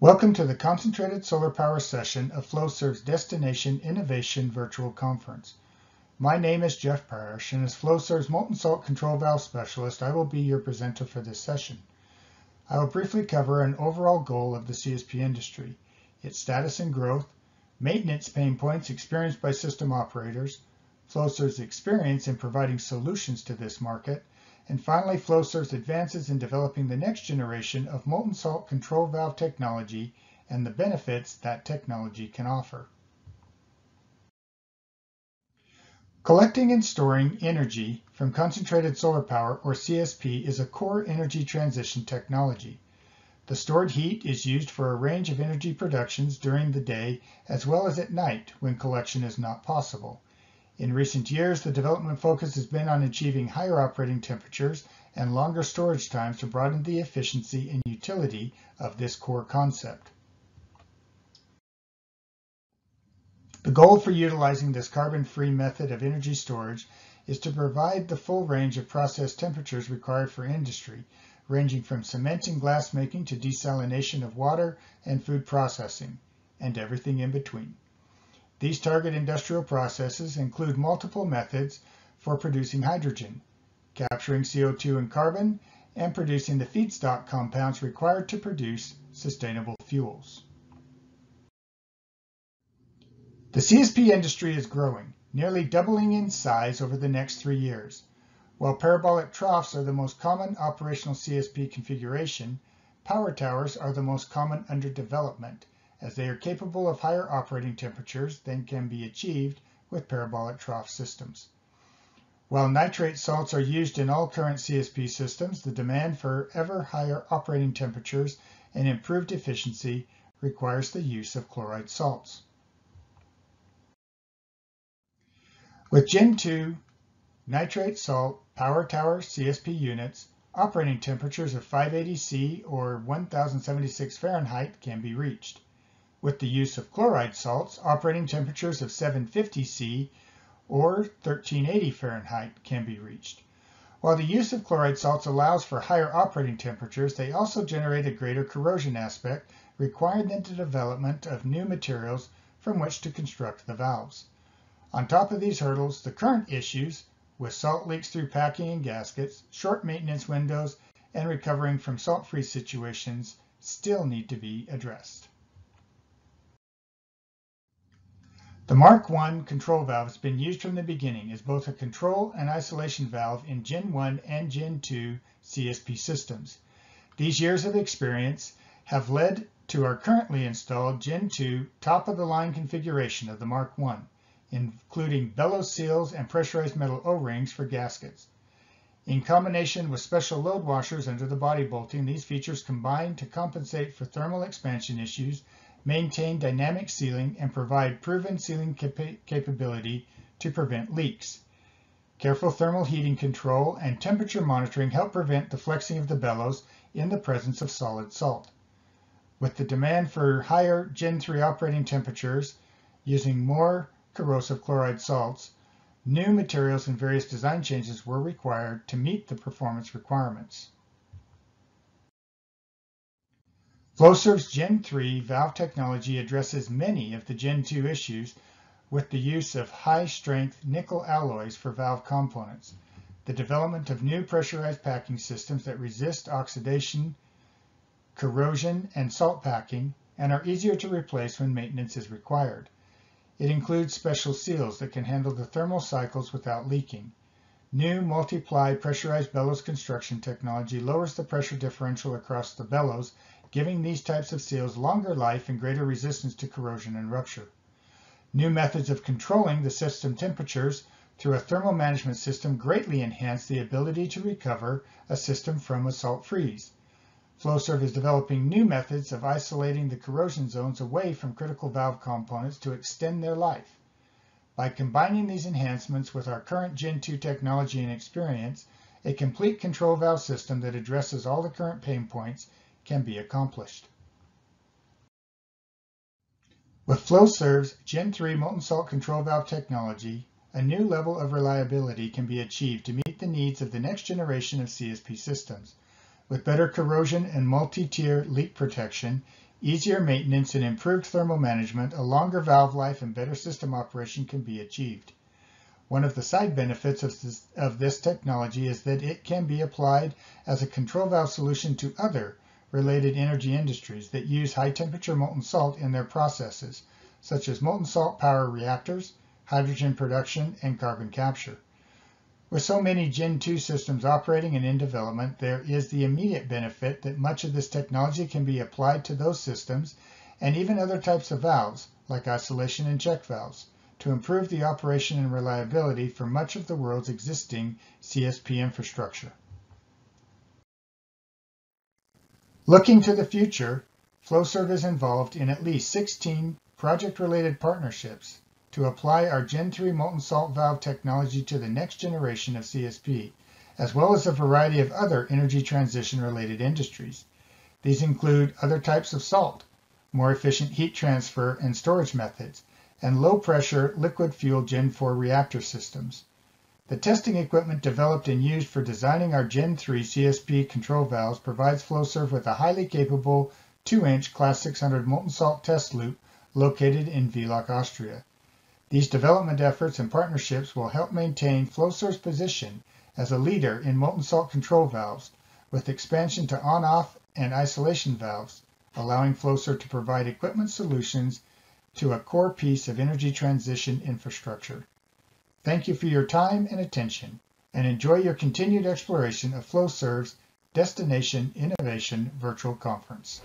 Welcome to the Concentrated Solar Power session of Flowserve's Destination Innovation Virtual Conference. My name is Jeff Parish, and as Flowserve's Molten Salt Control Valve Specialist, I will be your presenter for this session. I will briefly cover an overall goal of the CSP industry, its status and growth, maintenance pain points experienced by system operators, Flowserve's experience in providing solutions to this market, and finally, Flowserve's advances in developing the next generation of molten salt control valve technology and the benefits that technology can offer. Collecting and storing energy from concentrated solar power, or CSP, is a core energy transition technology. The stored heat is used for a range of energy productions during the day as well as at night when collection is not possible. In recent years, the development focus has been on achieving higher operating temperatures and longer storage times to broaden the efficiency and utility of this core concept. The goal for utilizing this carbon-free method of energy storage is to provide the full range of process temperatures required for industry, ranging from cement and glass making to desalination of water and food processing, and everything in between. These target industrial processes include multiple methods for producing hydrogen, capturing CO2 and carbon, and producing the feedstock compounds required to produce sustainable fuels. The CSP industry is growing, nearly doubling in size over the next three years. While parabolic troughs are the most common operational CSP configuration, power towers are the most common under development, as they are capable of higher operating temperatures than can be achieved with parabolic trough systems. While nitrate salts are used in all current CSP systems, the demand for ever higher operating temperatures and improved efficiency requires the use of chloride salts. With Gen 2 nitrate salt power tower CSP units, operating temperatures of 580 C or 1076 Fahrenheit can be reached. With the use of chloride salts, operating temperatures of 750 C or 1380 Fahrenheit can be reached. While the use of chloride salts allows for higher operating temperatures, they also generate a greater corrosion aspect, requiring the development of new materials from which to construct the valves. On top of these hurdles, the current issues with salt leaks through packing and gaskets, short maintenance windows, and recovering from salt freeze situations still need to be addressed. The Mark I control valve has been used from the beginning as both a control and isolation valve in Gen 1 and Gen 2 CSP systems. These years of experience have led to our currently installed Gen 2 top-of-the-line configuration of the Mark I, including bellows seals and pressurized metal O-rings for gaskets. In combination with special load washers under the body bolting, these features combine to compensate for thermal expansion issues maintain dynamic sealing, and provide proven sealing cap capability to prevent leaks. Careful thermal heating control and temperature monitoring help prevent the flexing of the bellows in the presence of solid salt. With the demand for higher Gen 3 operating temperatures using more corrosive chloride salts, new materials and various design changes were required to meet the performance requirements. Flowserve's Gen 3 valve technology addresses many of the Gen 2 issues with the use of high-strength nickel alloys for valve components, the development of new pressurized packing systems that resist oxidation, corrosion, and salt packing, and are easier to replace when maintenance is required. It includes special seals that can handle the thermal cycles without leaking. New multi-ply pressurized bellows construction technology lowers the pressure differential across the bellows giving these types of seals longer life and greater resistance to corrosion and rupture. New methods of controlling the system temperatures through a thermal management system greatly enhance the ability to recover a system from a salt freeze. Flowserve is developing new methods of isolating the corrosion zones away from critical valve components to extend their life. By combining these enhancements with our current Gen 2 technology and experience, a complete control valve system that addresses all the current pain points can be accomplished. With Flowserve's Gen 3 molten salt control valve technology, a new level of reliability can be achieved to meet the needs of the next generation of CSP systems. With better corrosion and multi-tier leak protection, easier maintenance and improved thermal management, a longer valve life, and better system operation can be achieved. One of the side benefits of this, of this, technology is that it can be applied as a control valve solution to other related energy industries that use high temperature molten salt in their processes, such as molten salt power reactors, hydrogen production, and carbon capture. With so many Gen 2 systems operating and in development, there is the immediate benefit that much of this technology can be applied to those systems and even other types of valves, like isolation and check valves, to improve the operation and reliability for much of the world's existing CSP infrastructure. Looking to the future, Flowserve is involved in at least 16 project-related partnerships to apply our Gen 3 molten salt valve technology to the next generation of CSP, as well as a variety of other energy transition-related industries. These include other types of salt, more efficient heat transfer and storage methods, and low-pressure liquid-fueled Gen 4 reactor systems. The testing equipment developed and used for designing our Gen 3 CSP control valves provides Flowserve with a highly capable 2-inch Class 600 molten salt test loop located in Villach, Austria. These development efforts and partnerships will help maintain Flowserve's position as a leader in molten salt control valves with expansion to on-off and isolation valves, allowing Flowserve to provide equipment solutions to a core piece of energy transition infrastructure. Thank you for your time and attention, and enjoy your continued exploration of Flowserve's Destination Innovation Virtual Conference.